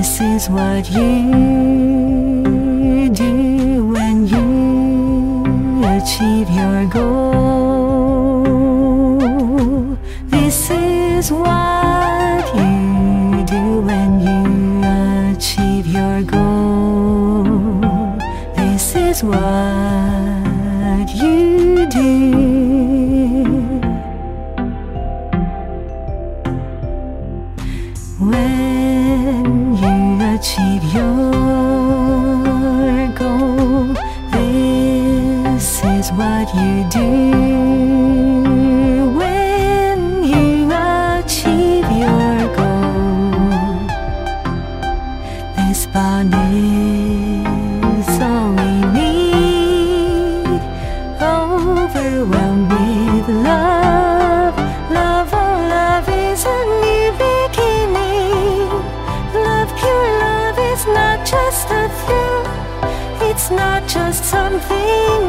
is what you do when you achieve your goal. This is what you do when you achieve your goal. This is what you do. When achieve your goal, this is what you do. When you achieve your goal, this bond not just something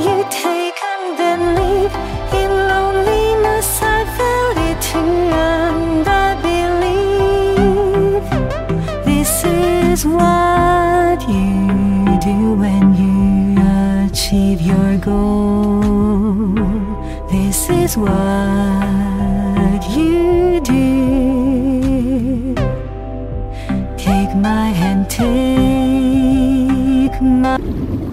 you take and then leave. In loneliness, I felt it too, and I believe. This is what you do when you achieve your goal. This is what 那。